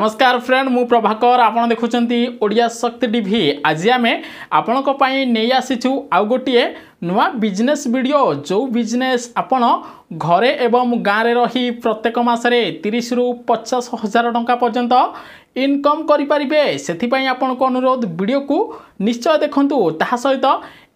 নমস্কার ফ্রেন্ড মু প্রভাকর আপনার দেখুম ওড়িয়া শক্তি টিভি আজ আমি আপনার নিয়ে আসিছু আউ গোটিয়ে নূয়া বিজনেস ভিডিও যে বিজনেস আপনার ঘরে এবং গাঁরে রহি প্রত্যেক মাসে তিরিশ রু পচাশ হাজার টঙ্কা পর্যন্ত ইনকম କରିପାରିବେ ସେଥିପାଇଁ ଆପଣଙ୍କ ଅନୁରୋଧ ଭିଡ଼ିଓକୁ ନିଶ୍ଚୟ ଦେଖନ୍ତୁ ତାହା ସହିତ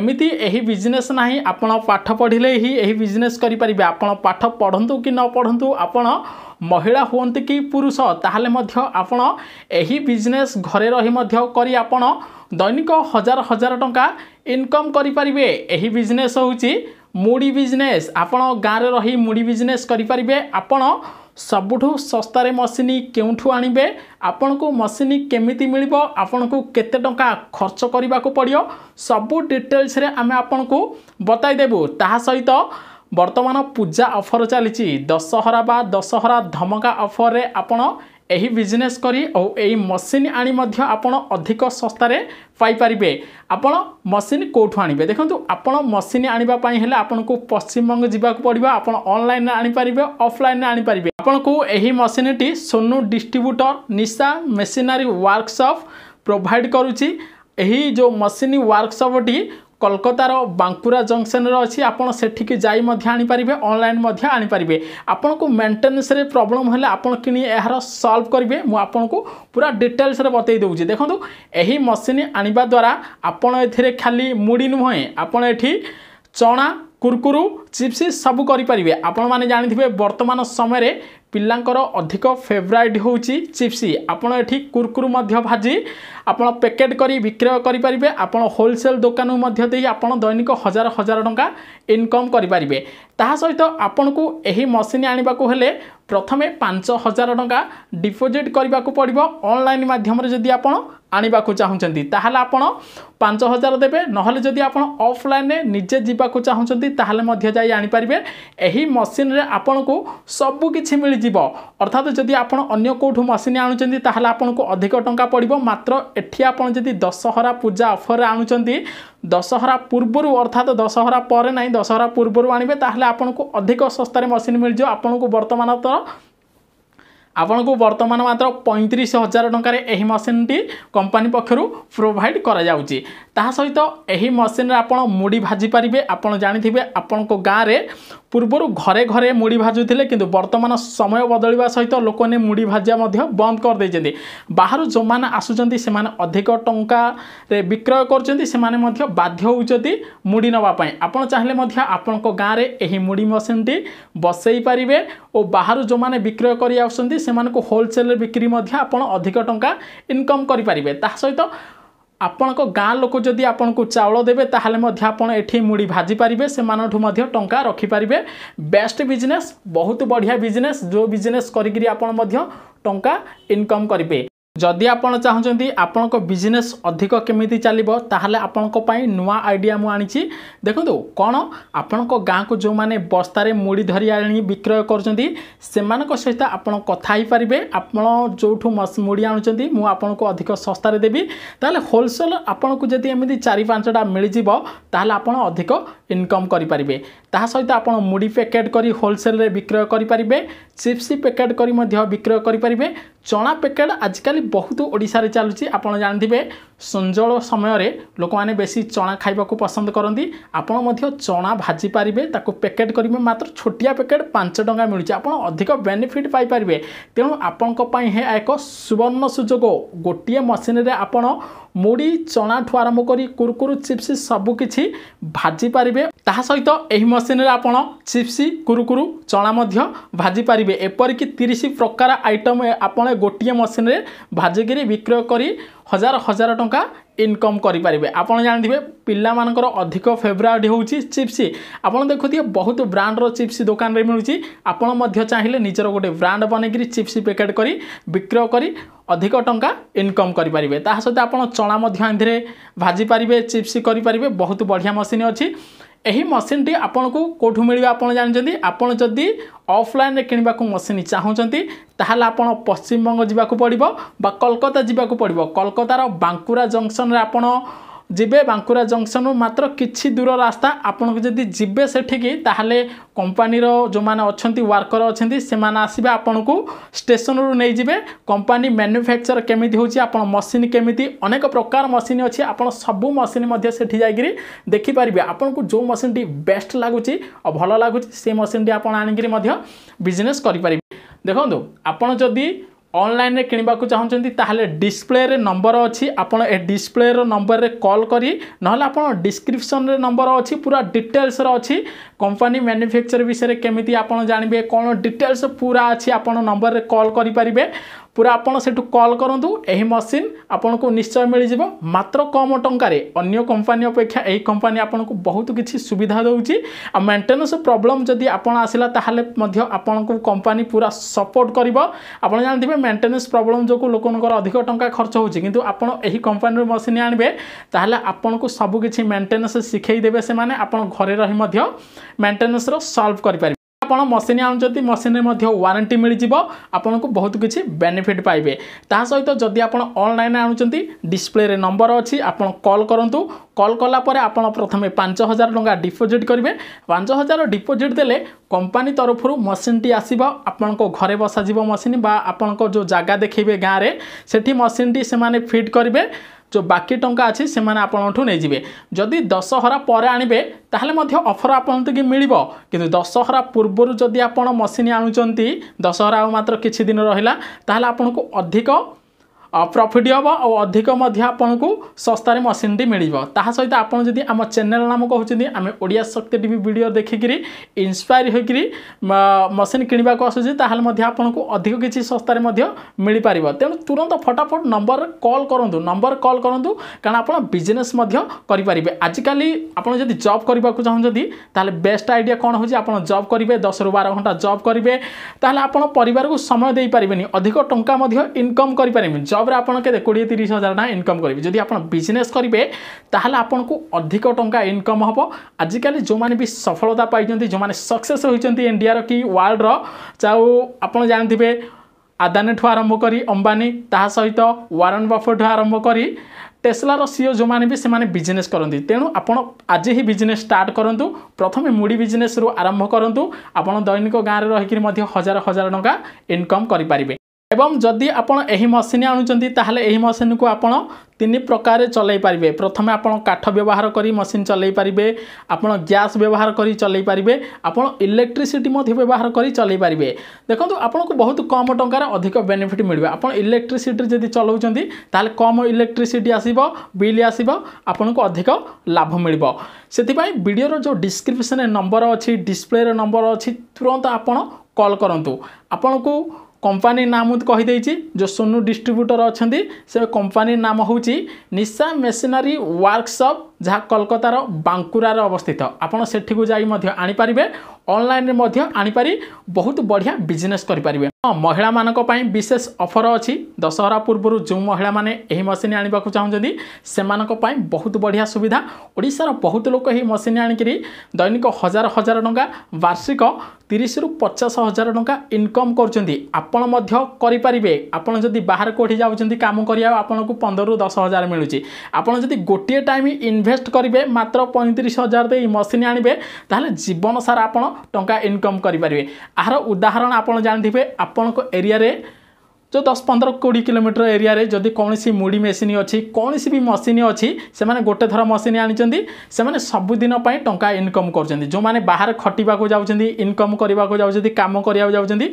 ଏମିତି ଏହି ବିଜନେସ୍ ନାହିଁ ଆପଣ ପାଠ ପଢ଼ିଲେ ହିଁ ଏହି ବିଜନେସ୍ କରିପାରିବେ ଆପଣ ପାଠ ପଢ଼ନ୍ତୁ କି ନ ପଢ଼ନ୍ତୁ ଆପଣ ମହିଳା ହୁଅନ୍ତି କି ପୁରୁଷ ତାହେଲେ ମଧ୍ୟ ଆପଣ ଏହି ବିଜନେସ୍ ଘରେ ରହି ମଧ୍ୟ କରି ଆପଣ ଦୈନିକ ହଜାର ହଜାର ଟଙ୍କା ଇନକମ୍ କରିପାରିବେ ଏହି ବିଜନେସ୍ ହେଉଛି ମୁଢ଼ି ବିଜନେସ୍ ଆପଣ ଗାଁରେ ରହି ମୁଢ଼ି ବିଜନେସ୍ କରିପାରିବେ ଆପଣ ସବୁଠୁ ଶସ୍ତାରେ ମସିନି କେଉଁଠୁ ଆଣିବେ ଆପଣଙ୍କୁ ମସିନି କେମିତି ମିଳିବ ଆପଣଙ୍କୁ କେତେ ଟଙ୍କା ଖର୍ଚ୍ଚ କରିବାକୁ ପଡ଼ିବ ସବୁ ଡିଟେଲ୍ସରେ ଆମେ ଆପଣଙ୍କୁ ବତାଇଦେବୁ ତାହା ସହିତ ବର୍ତ୍ତମାନ ପୂଜା ଅଫର୍ ଚାଲିଛି ଦଶହରା ବା ଦଶହରା ଧମକା ଅଫର୍ରେ ଆପଣ ଏହି ବିଜନେସ୍ କରି ଓ ଏହି ମେସିନ୍ ଆଣି ମଧ୍ୟ ଆପଣ ଅଧିକ ଶସ୍ତାରେ ପାଇପାରିବେ ଆପଣ ମେସିନ୍ କେଉଁଠୁ ଆଣିବେ ଦେଖନ୍ତୁ ଆପଣ ମେସିନ୍ ଆଣିବା ପାଇଁ ହେଲେ ଆପଣଙ୍କୁ ପଶ୍ଚିମବଙ୍ଗ ଯିବାକୁ ପଡ଼ିବ ଆପଣ ଅନଲାଇନ୍ରେ ଆଣିପାରିବେ ଅଫଲାଇନ୍ରେ ଆଣିପାରିବେ ଆପଣଙ୍କୁ ଏହି ମେସିନ୍ଟି Sonu distributor Nisha machinery workshop provide କରୁଛି ଏହି ଯେଉଁ ମେସିନ୍ ୱାର୍କସପ୍ଟି কলকাতার বাঙ্কুরা জংশনরে অছি আপনার সেটিকি যাই আনিপারে অনলাইন আনিপারে আপনার মেটেনান্সরে প্রোবলেম হলে আপনার কিনি এর সলভ করবে মু আপনার পুরা ডিটেলসরে বতাই দেছি দেখুন এই মেসিন আনবা দ্বারা আপনার এর খালি মুড়ি নুহে আপনার এটি চণা কুরকুরু চিপস সবু করে আপনার জাঁথে বর্তমান সময়ের ପିଲାଙ୍କର ଅଧିକ ଫେଭରାଇଟ୍ ହେଉଛି ଚିପ୍ସି ଆପଣ ଏଠି କୁରକୁରୁ ମଧ୍ୟ ଭାଜି ଆପଣ ପ୍ୟାକେଟ୍ କରି ବିକ୍ରୟ କରିପାରିବେ ଆପଣ ହୋଲସେଲ୍ ଦୋକାନରୁ ମଧ୍ୟ ଦେଇ ଆପଣ ଦୈନିକ ହଜାର ହଜାର ଟଙ୍କା ଇନକମ୍ କରିପାରିବେ ତାହା ସହିତ ଆପଣଙ୍କୁ ଏହି ମେସିନ୍ ଆଣିବାକୁ ହେଲେ ପ୍ରଥମେ ପାଞ୍ଚ ହଜାର ଟଙ୍କା ଡିପୋଜିଟ୍ କରିବାକୁ ପଡ଼ିବ ଅନଲାଇନ୍ ମାଧ୍ୟମରେ ଯଦି ଆପଣ ଆଣିବାକୁ ଚାହୁଁଛନ୍ତି ତାହେଲେ ଆପଣ ପାଞ୍ଚ ହଜାର ଦେବେ ନହେଲେ ଯଦି ଆପଣ ଅଫଲାଇନ୍ରେ ନିଜେ ଯିବାକୁ ଚାହୁଁଛନ୍ତି ତାହେଲେ ମଧ୍ୟ ଯାଇ ଆଣିପାରିବେ ଏହି ମେସିନ୍ରେ ଆପଣଙ୍କୁ ସବୁକିଛି ମିଳିଯିବ ଅର୍ଥାତ୍ ଯଦି ଆପଣ ଅନ୍ୟ କେଉଁଠୁ ମେସିନ୍ ଆଣୁଛନ୍ତି ତାହେଲେ ଆପଣଙ୍କୁ ଅଧିକ ଟଙ୍କା ପଡ଼ିବ ମାତ୍ର ଏଠି ଆପଣ ଯଦି ଦଶହରା ପୂଜା ଅଫରରେ ଆଣୁଛନ୍ତି ଦଶହରା ପୂର୍ବରୁ ଅର୍ଥାତ୍ ଦଶହରା ପରେ ନାହିଁ ଦଶହରା ପୂର୍ବରୁ ଆଣିବେ ତାହେଲେ ଆପଣଙ୍କୁ ଅଧିକ ଶସ୍ତାରେ ମେସିନ୍ ମିଳିଯିବ ଆପଣଙ୍କୁ ବର୍ତ୍ତମାନ ତ ଆପଣଙ୍କୁ ବର୍ତ୍ତମାନ ମାତ୍ର ପଇଁତିରିଶ ହଜାର ଟଙ୍କାରେ ଏହି ମେସିନ୍ଟି କମ୍ପାନୀ ପକ୍ଷରୁ ପ୍ରୋଭାଇଡ଼ କରାଯାଉଛି ତାହା ସହିତ ଏହି ମେସିନ୍ରେ ଆପଣ ମୁଢ଼ି ଭାଜି ପାରିବେ ଆପଣ ଜାଣିଥିବେ ଆପଣଙ୍କ ଗାଁରେ ପୂର୍ବରୁ ଘରେ ଘରେ ମୁଢ଼ି ଭାଜୁଥିଲେ କିନ୍ତୁ ବର୍ତ୍ତମାନ ସମୟ ବଦଳିବା ସହିତ ଲୋକମାନେ ମୁଢ଼ି ଭାଜିବା ମଧ୍ୟ ବନ୍ଦ କରିଦେଇଛନ୍ତି ବାହାରୁ ଯେଉଁମାନେ ଆସୁଛନ୍ତି ସେମାନେ ଅଧିକ ଟଙ୍କାରେ ବିକ୍ରୟ କରୁଛନ୍ତି ସେମାନେ ମଧ୍ୟ ବାଧ୍ୟ ହେଉଛନ୍ତି ମୁଢ଼ି ନେବା ପାଇଁ ଆପଣ ଚାହିଁଲେ ମଧ୍ୟ ଆପଣଙ୍କ ଗାଁରେ ଏହି ମୁଢ଼ି ମେସିନ୍ଟି ବସେଇ ପାରିବେ ଓ ବାହାରୁ ଯେଉଁମାନେ ବିକ୍ରୟ କରି ଆସୁଛନ୍ତି ସେମାନଙ୍କୁ ହୋଲସେଲ୍ରେ ବିକ୍ରି ମଧ୍ୟ ଆପଣ ଅଧିକ ଟଙ୍କା ଇନକମ୍ କରିପାରିବେ ତା ସହିତ ଆପଣଙ୍କ ଗାଁ ଲୋକ ଯଦି ଆପଣଙ୍କୁ ଚାଉଳ ଦେବେ ତାହେଲେ ମଧ୍ୟ ଆପଣ ଏଠି ମୁଢ଼ି ଭାଜିପାରିବେ ସେମାନଙ୍କଠୁ ମଧ୍ୟ ଟଙ୍କା ରଖିପାରିବେ ବେଷ୍ଟ ବିଜନେସ୍ ବହୁତ ବଢ଼ିଆ ବିଜନେସ୍ ଯେଉଁ ବିଜନେସ୍ କରିକିରି ଆପଣ ମଧ୍ୟ ଟଙ୍କା ଇନକମ୍ କରିବେ ଯଦି ଆପଣ ଚାହୁଁଛନ୍ତି ଆପଣଙ୍କ ବିଜନେସ୍ ଅଧିକ କେମିତି ଚାଲିବ ତାହେଲେ ଆପଣଙ୍କ ପାଇଁ ନୂଆ ଆଇଡ଼ିଆ ମୁଁ ଆଣିଛି ଦେଖନ୍ତୁ କ'ଣ ଆପଣଙ୍କ ଗାଁକୁ ଯେଉଁମାନେ ବସ୍ତାରେ ମୁଢ଼ି ଧରି ଆଣି ବିକ୍ରୟ କରୁଛନ୍ତି ସେମାନଙ୍କ ସହିତ ଆପଣ କଥା ହେଇପାରିବେ ଆପଣ ଯେଉଁଠୁ ମୁଢ଼ି ଆଣୁଛନ୍ତି ମୁଁ ଆପଣଙ୍କୁ ଅଧିକ ଶସ୍ତାରେ ଦେବି ତାହେଲେ ହୋଲସେଲ୍ ଆପଣଙ୍କୁ ଯଦି ଏମିତି ଚାରି ପାଞ୍ଚଟା ମିଳିଯିବ ତାହେଲେ ଆପଣ ଅଧିକ ଇନକମ୍ କରିପାରିବେ ତାହା ସହିତ ଆପଣ ମୁଢ଼ି ପ୍ୟାକେଟ୍ କରି ହୋଲସେଲ୍ରେ ବିକ୍ରୟ କରିପାରିବେ চিপসি ପ୍ୟାକେଟ୍ କରି ମଧ୍ୟ ବିକ୍ରୟ କରିପାରିବେ ଚଣା ପ୍ୟାକେଟ୍ ଆଜିକାଲି ବହୁତ ଓଡ଼ିଶାରେ ଚାଲୁଛି ଆପଣ ଜାଣିଥିବେ ସଞ୍ଜଳ ସମୟରେ ଲୋକମାନେ ବେଶୀ ଚଣା ଖାଇବାକୁ ପସନ୍ଦ କରନ୍ତି ଆପଣ ମଧ୍ୟ ଚଣା ଭାଜି ପାରିବେ ତାକୁ ପ୍ୟାକେଟ୍ କରିବେ ମାତ୍ର ଛୋଟିଆ ପ୍ୟାକେଟ୍ ପାଞ୍ଚ ଟଙ୍କା ମିଳୁଛି ଆପଣ ଅଧିକ ବେନିଫିଟ୍ ପାଇପାରିବେ ତେଣୁ ଆପଣଙ୍କ ପାଇଁ ଏହା ଏକ ସୁବର୍ଣ୍ଣ ସୁଯୋଗ ଗୋଟିଏ ମେସିନ୍ରେ ଆପଣ ମୁଢ଼ି ଚଣାଠୁ ଆରମ୍ଭ କରି କୁରକୁରୁ ଚିପ୍ସ ସବୁକିଛି ଭାଜି ପାରିବେ ତାହା ସହିତ ଏହି ମେସିନ୍ରେ ଆପଣ ଚିପ୍ସ କୁରୁକୁରୁ ଚଣା ମଧ୍ୟ ଭାଜି ପାରିବେ ଏପରିକି ତିରିଶ ପ୍ରକାର ଆଇଟମ୍ ଆପଣ ଗୋଟିଏ ମେସିନ୍ରେ ଭାଜିକିରି ବିକ୍ରୟ କରି হাজার হাজার টঙ্কা ইনকম করে আপনার জাঁথিবে পিলার অধিক ফেভরাইট হচ্ছে চিপ্স আপনার দেখুথে বহুত ব্রাণ্ডর চিপ্স দোকানে মিলুচি আপনার চাইলে নিজের গোটে ব্রাণ্ড বনাইকি চিপ্স প্যাকেট করে বিক্রয় করে অধিক টঙ্কা ইনকম করে তা সহ আপনার চণা মধ্যে ভাজি পারে চিপ্স করে বহু বড়িয়া মসিন অ ଏହି ମେସିନ୍ଟି ଆପଣଙ୍କୁ କେଉଁଠୁ ମିଳିବ ଆପଣ ଜାଣିଛନ୍ତି ଆପଣ ଯଦି ଅଫ୍ଲାଇନ୍ରେ କିଣିବାକୁ ମେସିନ୍ ଚାହୁଁଛନ୍ତି ତାହେଲେ ଆପଣ ପଶ୍ଚିମବଙ୍ଗ ଯିବାକୁ ପଡ଼ିବ ବା କୋଲକାତା ଯିବାକୁ ପଡ଼ିବ କୋଲକାତାର ବାଙ୍କୁରା ଜଙ୍କସନ୍ରେ ଆପଣ ଯିବେ ବାଙ୍କୁରା ଜଙ୍କସନ୍ରୁ ମାତ୍ର କିଛି ଦୂର ରାସ୍ତା ଆପଣଙ୍କୁ ଯଦି ଯିବେ ସେଠିକି ତାହେଲେ କମ୍ପାନୀର ଯେଉଁମାନେ ଅଛନ୍ତି ୱାର୍କର ଅଛନ୍ତି ସେମାନେ ଆସିବେ ଆପଣଙ୍କୁ ଷ୍ଟେସନରୁ ନେଇଯିବେ କମ୍ପାନୀ ମ୍ୟାନୁଫ୍ୟାକ୍ଚର କେମିତି ହେଉଛି ଆପଣ ମସିନ୍ କେମିତି ଅନେକ ପ୍ରକାର ମସିନ୍ ଅଛି ଆପଣ ସବୁ ମସିନ୍ ମଧ୍ୟ ସେଠି ଯାଇକରି ଦେଖିପାରିବେ ଆପଣଙ୍କୁ ଯେଉଁ ମସିନ୍ଟି ବେଷ୍ଟ ଲାଗୁଛି ଆଉ ଭଲ ଲାଗୁଛି ସେ ମସିନ୍ଟି ଆପଣ ଆଣିକରି ମଧ୍ୟ ବିଜନେସ୍ କରିପାରିବେ ଦେଖନ୍ତୁ ଆପଣ ଯଦି ଅନଲାଇନ୍ରେ କିଣିବାକୁ ଚାହୁଁଛନ୍ତି ତାହେଲେ ଡିସପ୍ଲେରେ ନମ୍ବର ଅଛି ଆପଣ ଏ ଡିସପ୍ଲେର ନମ୍ବରରେ କଲ୍ କରି ନହେଲେ ଆପଣ ଡିସ୍କ୍ରିପ୍ସନ୍ରେ ନମ୍ବର ଅଛି ପୁରା ଡିଟେଲ୍ସର ଅଛି କମ୍ପାନୀ ମ୍ୟାନୁଫ୍ୟାକ୍ଚର ବିଷୟରେ କେମିତି ଆପଣ ଜାଣିବେ କ'ଣ ଡିଟେଲ୍ସ ପୁରା ଅଛି ଆପଣ ନମ୍ବରରେ କଲ୍ କରିପାରିବେ ପୁରା ଆପଣ ସେଠୁ କଲ୍ କରନ୍ତୁ ଏହି ମେସିନ୍ ଆପଣଙ୍କୁ ନିଶ୍ଚୟ ମିଳିଯିବ ମାତ୍ର କମ୍ ଟଙ୍କାରେ ଅନ୍ୟ କମ୍ପାନୀ ଅପେକ୍ଷା ଏହି କମ୍ପାନୀ ଆପଣଙ୍କୁ ବହୁତ କିଛି ସୁବିଧା ଦେଉଛି ଆଉ ମେଣ୍ଟେନାନ୍ସ ପ୍ରୋବ୍ଲେମ୍ ଯଦି ଆପଣ ଆସିଲା ତାହେଲେ ମଧ୍ୟ ଆପଣଙ୍କୁ କମ୍ପାନୀ ପୁରା ସପୋର୍ଟ କରିବ ଆପଣ ଜାଣିଥିବେ ମେଣ୍ଟେନାନ୍ସ ପ୍ରୋବ୍ଲେମ୍ ଯୋଗୁଁ ଲୋକଙ୍କର ଅଧିକ ଟଙ୍କା ଖର୍ଚ୍ଚ ହେଉଛି କିନ୍ତୁ ଆପଣ ଏହି କମ୍ପାନୀରୁ ମେସିନ୍ ଆଣିବେ ତାହେଲେ ଆପଣଙ୍କୁ ସବୁକିଛି ମେଣ୍ଟେନାନ୍ସ ଶିଖେଇ ଦେବେ ସେମାନେ ଆପଣ ଘରେ ରହି ମଧ୍ୟ ମେଣ୍ଟେନାନ୍ସର ସଲ୍ଭ କରିପାରିବେ ଆପଣ মেসিন ଆଣୁଛନ୍ତି ମେସିନ୍ରେ ମଧ୍ୟ ୱାରେଣ୍ଟି যাব আপনার ବହୁତ কিছু বেনিফিট পাইবে তা সহ যদি আপনার অনলাইন ଆଣୁଛନ୍ତି ডিসপ্লে নম্বর অপন কল କଲ୍ কল কলা পরে আপনার প্রথমে পাঁচ হাজার টাকা ডিপোজিট করবে পাঁচ হাজার ডিপোজিট দেলে কোম্পানি তরফ মেসিনটি আসব আপনার ঘরে বসা যাব মেসিন বা আপনার যে জায়গা দেখবে গাঁরে সেটি মেসিনটি সে ফিট করবে ଯେଉଁ ବାକି ଟଙ୍କା ଅଛି ସେମାନେ ଆପଣଙ୍କଠୁ ନେଇଯିବେ ଯଦି ଦଶହରା ପରେ ଆଣିବେ ତାହେଲେ ମଧ୍ୟ ଅଫର୍ ଆପଣଙ୍କୁ ମିଳିବ କିନ୍ତୁ ଦଶହରା ପୂର୍ବରୁ ଯଦି ଆପଣ ମେସିନ୍ ଆଣୁଛନ୍ତି ଦଶହରା ଆଉ ମାତ୍ର କିଛି ଦିନ ରହିଲା ତାହେଲେ ଆପଣଙ୍କୁ ଅଧିକ ପ୍ରଫିଟ୍ ହେବ ଆଉ ଅଧିକ ମଧ୍ୟ ଆପଣଙ୍କୁ ଶସ୍ତାରେ ମେସିନ୍ଟି ମିଳିବ ତାହା ସହିତ ଆପଣ ଯଦି ଆମ ଚ୍ୟାନେଲ୍ ନାମ କହୁଛନ୍ତି ଆମେ ଓଡ଼ିଆ ଶକ୍ତି ଟିଭି ଭିଡ଼ିଓ ଦେଖିକିରି ଇନ୍ସପାୟାର ହୋଇକିରି ମେସିନ୍ କିଣିବାକୁ ଆସୁଛି ତାହେଲେ ମଧ୍ୟ ଆପଣଙ୍କୁ ଅଧିକ କିଛି ଶସ୍ତାରେ ମଧ୍ୟ ମିଳିପାରିବ ତେଣୁ ତୁରନ୍ତ ଫଟାଫଟ ନମ୍ବର କଲ୍ କରନ୍ତୁ ନମ୍ବର କଲ୍ କରନ୍ତୁ କାରଣ ଆପଣ ବିଜନେସ୍ ମଧ୍ୟ କରିପାରିବେ ଆଜିକାଲି ଆପଣ ଯଦି ଜବ୍ କରିବାକୁ ଚାହୁଁଛନ୍ତି ତାହେଲେ ବେଷ୍ଟ ଆଇଡ଼ିଆ କ'ଣ ହେଉଛି ଆପଣ ଜବ୍ କରିବେ ଦଶରୁ ବାର ଘଣ୍ଟା ଜବ୍ କରିବେ ତାହେଲେ ଆପଣ ପରିବାରକୁ ସମୟ ଦେଇପାରିବେନି ଅଧିକ ଟଙ୍କା ମଧ୍ୟ ଇନକମ୍ କରିପାରିବେନି জব্রে আপনার কেতে কোড়ি তিরিশ হাজার টাকা ইনকম করবে যদি আপনার বিজনেস করবে তাহলে আপনার অধিক টঙ্কা ইনকম হব আজকাল যে বি সফলতা পাই যে সকসেস হয়েছেন ইন্ডিয়ার কি ওয়ার্ল্ডর চাও আপনার জাঁথিবে আদানীଠୁ ଆରମ୍ଭ କରି ଅମ୍ବାନୀ ତାହା ସହିତ ୱାରେନ୍ ବଫେଠୁ ଆରମ୍ଭ କରି ଟେସ୍ଲାର ସିଓ ଯେଉଁମାନେ ବି ସେମାନେ ବିଜନେସ୍ କରନ୍ତି ତେଣୁ ଆପଣ ଆଜି ହିଁ ବିଜନେସ୍ ଷ୍ଟାର୍ଟ କରନ୍ତୁ ପ୍ରଥମେ ମୁଢ଼ି ବିଜନେସ୍ରୁ ଆରମ୍ଭ କରନ୍ତୁ ଆପଣ ଦୈନିକ ଗାଁରେ ରହିକରି ମଧ୍ୟ ହଜାର ହଜାର ଟଙ୍କା ଇନକମ୍ କରିପାରିବେ এবং যদি আপনার এই মশিন আনুচান তাহলে এই মশিন কু আপনার তিন প্রকারে চলাই পারে প্রথমে আপনার কাঠ ব্যবহার করে মশিন চলাই পারে আপনার গ্যাস ব্যবহার করে চলাই পারে আপনার ইলেকট্রিসিটি ব্যবহার করে চলাই পারে দেখুন আপনার বহুত কম টঙ্কার অধিক বেনিফিট মিলবে আপনার ইলেকট্রিসিটি যদি চলাউছেন তাহলে কম ইলেকট্রিসিটি আসব বিল আসব আপনার অধিক লাভ মিলব সেপাই ভিডিওর যে ডিসক্রিপশন নম্বর অছি ডিসপ্লের নম্বর অছি তুরন্ত আপনার কল করতু আপনার কোম্পানি নাম মু কহিদেইছি যে সোনু ডিস্ট্রিব্ୟୁଟର ଅଛନ୍ତି ସେ କମ୍ପାନୀ ନାମ ହେଉଛି ନିଶା ମେସିନାରୀ ୱାର୍କସପ୍ ଯାହା କୋଲକାତାର ବାଙ୍କୁରାରେ ଅବସ୍ଥିତ ଆପଣ ସେଠିକୁ ଯାଇ ମଧ୍ୟ ଆଣିପାରିବେ ଅନଲାଇନ୍ରେ ମଧ୍ୟ ଆଣିପାରି ବହୁତ ବଢ଼ିଆ ବିଜନେସ୍ କରିପାରିବେ ହଁ ମହିଳାମାନଙ୍କ ପାଇଁ ବିଶେଷ ଅଫର୍ ଅଛି ଦଶହରା ପୂର୍ବରୁ ଯେଉଁ ମହିଳାମାନେ ଏହି ମେସିନ୍ ଆଣିବାକୁ ଚାହୁଁଛନ୍ତି ସେମାନଙ୍କ ପାଇଁ ବହୁତ ବଢ଼ିଆ ସୁବିଧା ଓଡ଼ିଶାର ବହୁତ ଲୋକ ଏହି ମେସିନ୍ ଆଣିକରି ଦୈନିକ ହଜାର ହଜାର ଟଙ୍କା ବାର୍ଷିକ ତିରିଶରୁ ପଚାଶ ହଜାର ଟଙ୍କା ଇନକମ୍ କରୁଛନ୍ତି ଆପଣ ମଧ୍ୟ କରିପାରିବେ ଆପଣ ଯଦି ବାହାରେ କେଉଁଠି ଯାଉଛନ୍ତି କାମ କରିବାକୁ ଆପଣଙ୍କୁ ପନ୍ଦରରୁ ଦଶ ହଜାର ମିଳୁଛି ଆପଣ ଯଦି ଗୋଟିଏ ଟାଇମ୍ ଇନଭେଷ୍ଟ ইনভেস্ট করবে মাত্র পঁয়ত্রিশ হাজার দিয়ে এই মশিন আনবে তাহলে জীবন সারা আপনার টঙ্কা ইনকম করে পারবে আহার উদাহরণ আপনার জাঁথিবে আপনার এরিয়ায় ଯେଉଁ ଦଶ ପନ୍ଦର କୋଡ଼ିଏ କିଲୋମିଟର ଏରିଆରେ ଯଦି କୌଣସି ମୁଢ଼ି ମେସିନ୍ ଅଛି କୌଣସି ବି ମେସିନ୍ ଅଛି ସେମାନେ ଗୋଟେ ଥର ମେସିନ୍ ଆଣିଛନ୍ତି ସେମାନେ ସବୁଦିନ ପାଇଁ ଟଙ୍କା ଇନକମ୍ କରୁଛନ୍ତି ଯେଉଁମାନେ ବାହାରେ ଖଟିବାକୁ ଯାଉଛନ୍ତି ଇନକମ୍ କରିବାକୁ ଯାଉଛନ୍ତି କାମ କରିବାକୁ ଯାଉଛନ୍ତି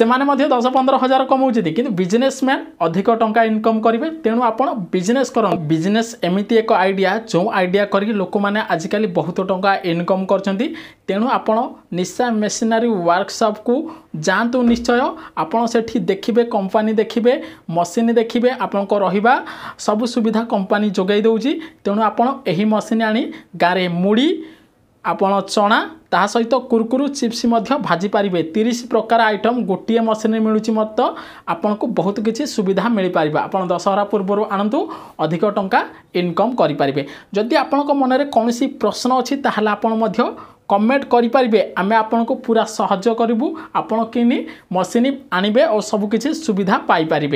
ସେମାନେ ମଧ୍ୟ ଦଶ ପନ୍ଦର ହଜାର କମାଉଛନ୍ତି କିନ୍ତୁ ବିଜନେସ୍ମ୍ୟାନ୍ ଅଧିକ ଟଙ୍କା ଇନକମ୍ କରିବେ ତେଣୁ ଆପଣ ବିଜନେସ୍ କରନ୍ତୁ ବିଜନେସ୍ ଏମିତି ଏକ ଆଇଡ଼ିଆ ଯେଉଁ ଆଇଡ଼ିଆ କରିକି ଲୋକମାନେ ଆଜିକାଲି ବହୁତ ଟଙ୍କା ଇନକମ୍ କରୁଛନ୍ତି ତେଣୁ ଆପଣ ନିଶା ମେସିନାରୀ ୱାର୍କସପ୍କୁ ଯାଆନ୍ତୁ ନିଶ୍ଚୟ ଆପଣ ସେଠି ଦେଖିବେ କମ୍ପାନୀ କମ୍ପାନୀ ଦେଖିବେ ମେସିନ୍ ଦେଖିବେ ଆପଣଙ୍କ ରହିବା ସବୁ ସୁବିଧା କମ୍ପାନୀ ଯୋଗାଇ ଦେଉଛି ତେଣୁ ଆପଣ ଏହି ମେସିନ୍ ଆଣି ଗାଁରେ ମୁଢ଼ି ଆପଣ ଚଣା ତାହା ସହିତ କୁରକୁରୁ ଚିପ୍ସ ମଧ୍ୟ ଭାଜି ପାରିବେ ତିରିଶ ପ୍ରକାର ଆଇଟମ୍ ଗୋଟିଏ ମେସିନ୍ରେ ମିଳୁଛି ମଧ୍ୟ ଆପଣଙ୍କୁ ବହୁତ କିଛି ସୁବିଧା ମିଳିପାରିବ ଆପଣ ଦଶହରା ପୂର୍ବରୁ ଆଣନ୍ତୁ ଅଧିକ ଟଙ୍କା ଇନକମ୍ କରିପାରିବେ ଯଦି ଆପଣଙ୍କ ମନରେ କୌଣସି ପ୍ରଶ୍ନ ଅଛି ତାହେଲେ ଆପଣ ମଧ୍ୟ কমেন্ট করে আমি আপনার পুরা সাহায্য করবু আপনার কিনি মশিন আনবে ও সবুকিছি সুবিধা পাইপারে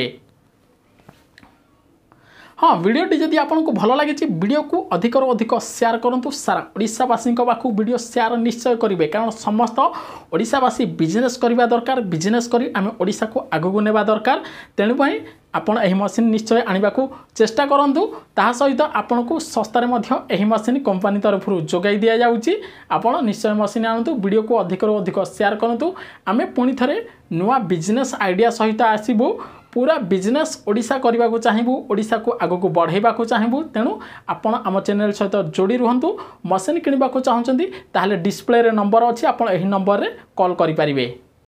ହଁ ଭିଡ଼ିଓଟି ଯଦି ଆପଣଙ୍କୁ ଭଲ ଲାଗିଛି ଭିଡ଼ିଓକୁ ଅଧିକରୁ ଅଧିକ ସେୟାର କରନ୍ତୁ ସାରା ଓଡ଼ିଶାବାସୀଙ୍କ ପାଖକୁ ଭିଡ଼ିଓ ସେୟାର ନିଶ୍ଚୟ କରିବେ କାରଣ ସମସ୍ତ ଓଡ଼ିଶାବାସୀ ବିଜନେସ୍ କରିବା ଦରକାର ବିଜନେସ୍ କରି ଆମେ ଓଡ଼ିଶାକୁ ଆଗକୁ ନେବା ଦରକାର ତେଣୁ ପାଇଁ ଆପଣ ଏହି ମେସିନ୍ ନିଶ୍ଚୟ ଆଣିବାକୁ ଚେଷ୍ଟା କରନ୍ତୁ ତାହା ସହିତ ଆପଣଙ୍କୁ ଶସ୍ତାରେ ମଧ୍ୟ ଏହି ମେସିନ୍ କମ୍ପାନୀ ତରଫରୁ ଯୋଗାଇ ଦିଆଯାଉଛି ଆପଣ ନିଶ୍ଚୟ ମେସିନ୍ ଆଣନ୍ତୁ ଭିଡ଼ିଓକୁ ଅଧିକରୁ ଅଧିକ ସେୟାର କରନ୍ତୁ ଆମେ ପୁଣି ଥରେ ନୂଆ ବିଜନେସ୍ ଆଇଡ଼ିଆ ସହିତ ଆସିବୁ ପୁରା ବିଜନେସ୍ ଓଡ଼ିଶା କରିବାକୁ ଚାହିଁବୁ ଓଡ଼ିଶାକୁ ଆଗକୁ ବଢ଼େଇବାକୁ ଚାହିଁବୁ ତେଣୁ ଆପଣ ଆମ ଚ୍ୟାନେଲ୍ ସହିତ ଯୋଡ଼ି ରୁହନ୍ତୁ ମେସିନ୍ କିଣିବାକୁ ଚାହୁଁଛନ୍ତି ତାହେଲେ ଡିସ୍ପ୍ଲେରେ ନମ୍ବର ଅଛି ଆପଣ ଏହି ନମ୍ବରରେ କଲ୍ କରିପାରିବେ